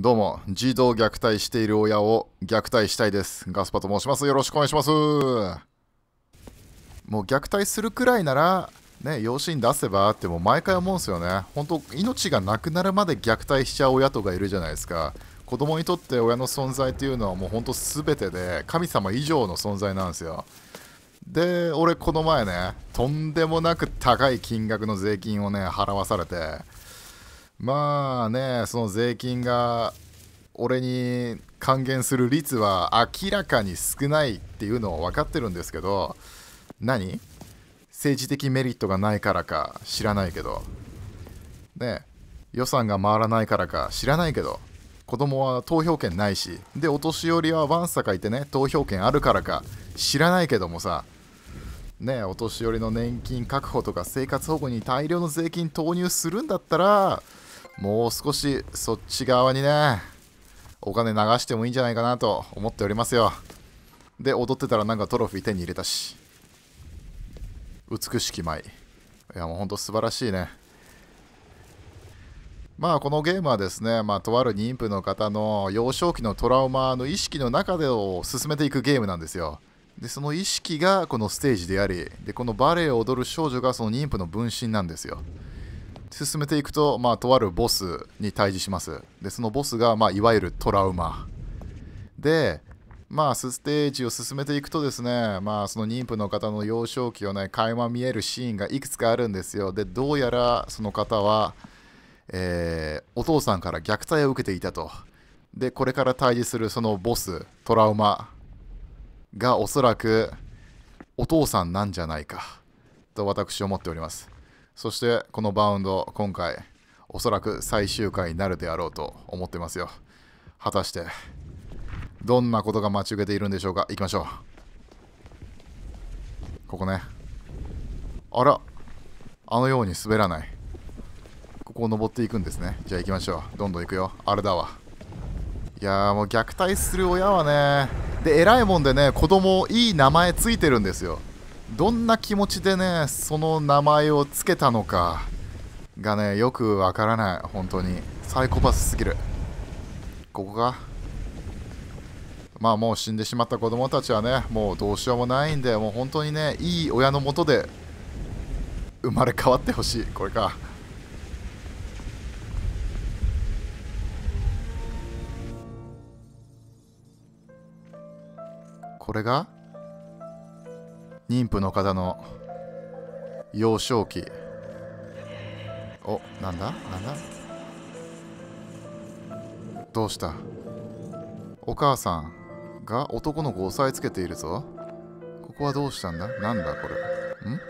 どうも、児童虐待している親を虐待したいです。ガスパと申します。よろしくお願いします。もう虐待するくらいなら、ね、養子に出せばってもう毎回思うんですよね。本当命がなくなるまで虐待しちゃう親とかいるじゃないですか。子供にとって親の存在っていうのはもう本当全てで神様以上の存在なんですよ。で、俺この前ね、とんでもなく高い金額の税金をね、払わされて、まあね、その税金が俺に還元する率は明らかに少ないっていうのは分かってるんですけど、何？政治的メリットがないからか知らないけど、ね、予算が回らないからか知らないけど、子供は投票権ないし、で、お年寄りはワンサかいてね、投票権あるからか知らないけどもさ、ね、お年寄りの年金確保とか生活保護に大量の税金投入するんだったら、もう少しそっち側にね、お金流してもいいんじゃないかなと思っておりますよ。で、踊ってたらなんかトロフィー手に入れたし。美しき舞。いや、もうほんと素晴らしいね。まあ、このゲームはですね、まあ、とある妊婦の方の幼少期のトラウマの意識の中でを進めていくゲームなんですよ。で、その意識がこのステージであり、で、このバレエを踊る少女がその妊婦の分身なんですよ。進めていくと、まあ、とあるボスに対峙します。で、そのボスが、まあ、いわゆるトラウマ。で、まあ、ステージを進めていくとですね、まあ、その妊婦の方の幼少期をね、垣間見えるシーンがいくつかあるんですよ。で、どうやらその方は、えーお父さんから虐待を受けていたと。で、これから対峙するそのボス、トラウマがおそらくお父さんなんじゃないかと私は思っております。そしてこのバウンド、今回、おそらく最終回になるであろうと思ってますよ。果たして、どんなことが待ち受けているんでしょうか？行きましょう。ここね。あら、あのように滑らない。ここを登っていくんですね。じゃあ行きましょう。どんどん行くよ。あれだわ。いやもう虐待する親はね、で、偉いもんでね、子供いい名前ついてるんですよ。どんな気持ちでね、その名前をつけたのかがね、よくわからない。本当に。サイコパスすぎる。ここか？まあもう死んでしまった子供たちはね、もうどうしようもないんで、もう本当にね、いい親のもとで生まれ変わってほしい。これか。これが？妊婦の方の幼少期。おなんだ？なんだ？どうした？お母さんが男の子を押さえつけているぞ。ここはどうしたんだ？なんだこれ？ん？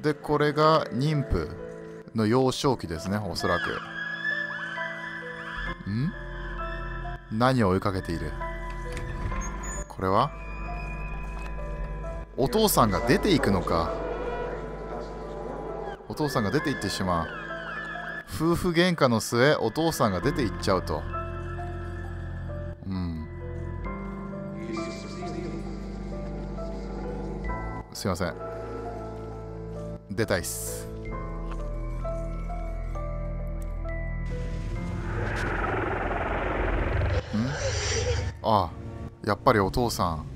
でこれが妊婦の幼少期ですねおそらく。ん？何を追いかけている？これは？お父さんが出ていくのか。お父さんが出て行ってしまう。夫婦喧嘩の末お父さんが出て行っちゃうと。うん。すいません。出たいっす。ん？ああ。やっぱりお父さん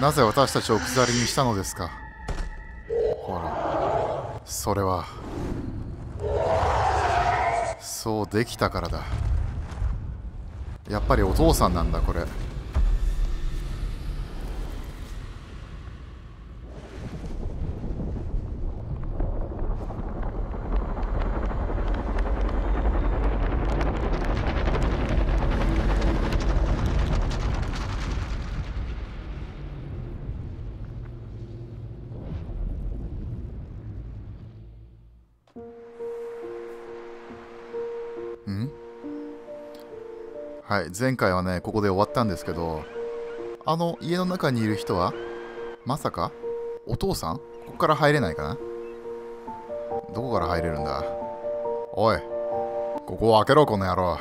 なぜ私たちを置き去りにしたのですか？ほらそれはそうできたからだ。やっぱりお父さんなんだこれ。ん？はい前回はねここで終わったんですけどあの家の中にいる人はまさか？お父さん？ここから入れないかな？どこから入れるんだ？おいここを開けろこの野郎。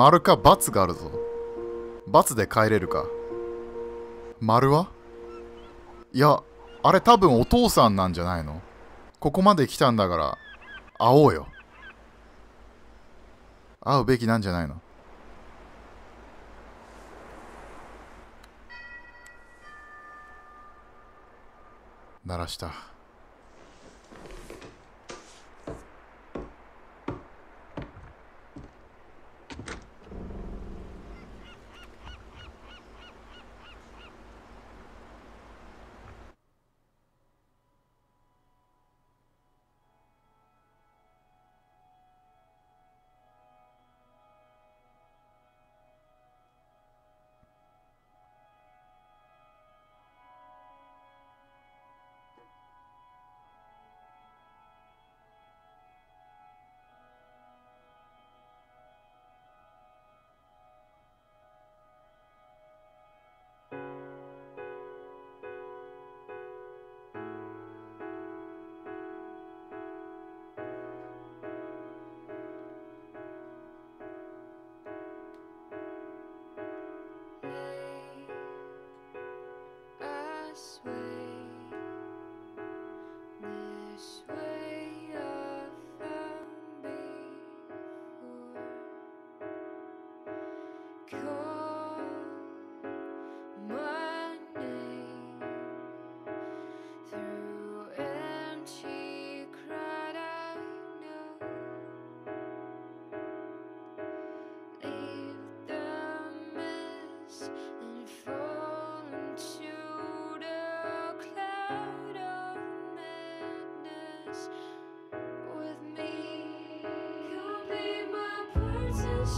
丸か×があるぞ×で帰れるか。丸は？いやあれ多分お父さんなんじゃないの？ここまで来たんだから会おうよ。会うべきなんじゃないの？鳴らした。sweet.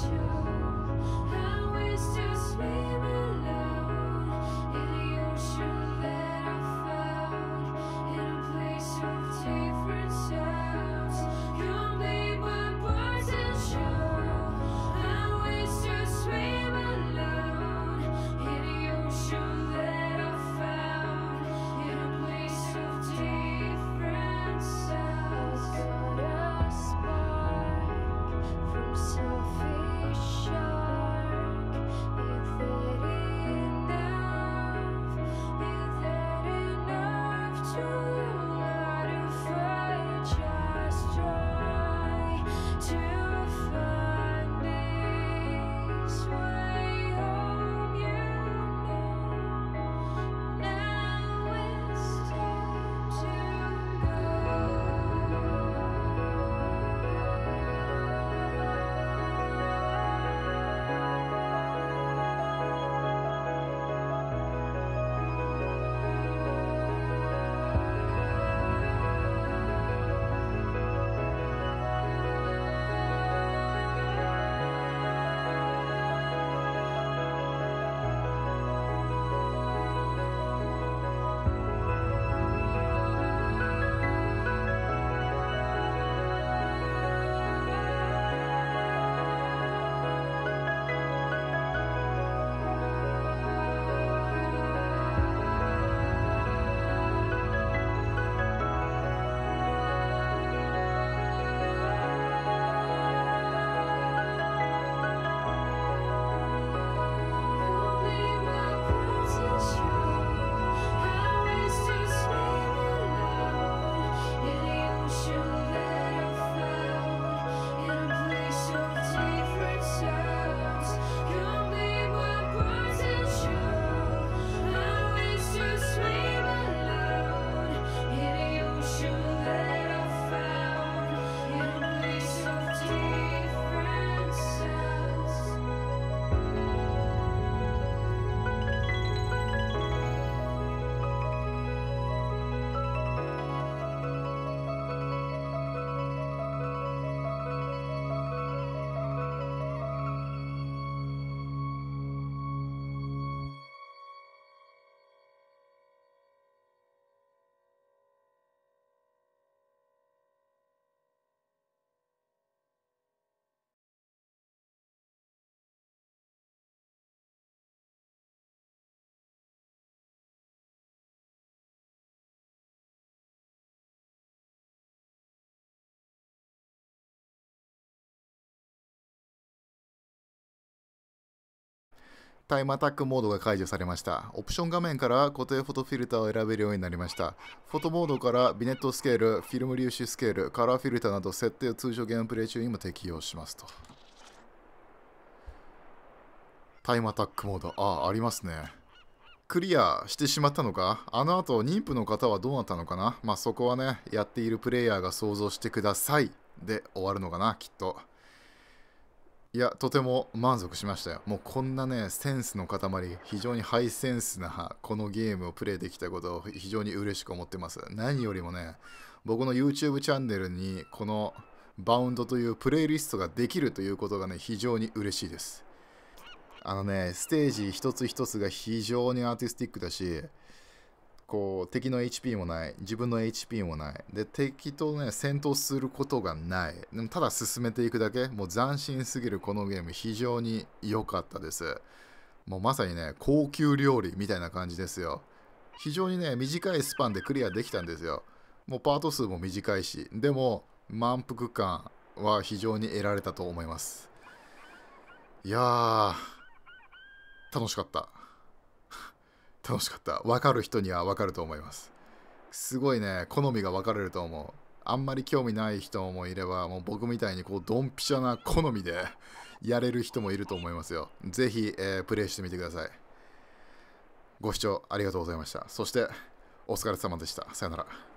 you タイムアタックモードが解除されました。オプション画面から固定フォトフィルターを選べるようになりました。フォトモードからビネットスケール、フィルム粒子スケール、カラーフィルターなど設定を通常ゲームプレイ中にも適用しますと。タイムアタックモード、ああ、ありますね。クリアしてしまったのか？あの後、妊婦の方はどうなったのかな？まあそこはね、やっているプレイヤーが想像してください。で終わるのかな、きっと。いや、とても満足しましたよ。もうこんなね、センスの塊、非常にハイセンスなこのゲームをプレイできたことを非常に嬉しく思ってます。何よりもね、僕の YouTube チャンネルにこのバウンドというプレイリストができるということがね、非常に嬉しいです。あのね、ステージ一つ一つが非常にアーティスティックだし、こう敵の HP もない自分の HP もない。で敵とね戦闘することがない。でもただ進めていくだけ。もう斬新すぎるこのゲーム非常に良かったです。もうまさにね高級料理みたいな感じですよ。非常にね短いスパンでクリアできたんですよ。もうパート数も短いし。でも満腹感は非常に得られたと思います。いやー楽しかった。楽しかった。わかる人にはわかると思います。すごいね、好みが分かれると思う。あんまり興味ない人もいれば、もう僕みたいにこうドンピシャな好みで やれる人もいると思いますよ。ぜひ、えー、プレイしてみてください。ご視聴ありがとうございました。そして、お疲れ様でした。さよなら。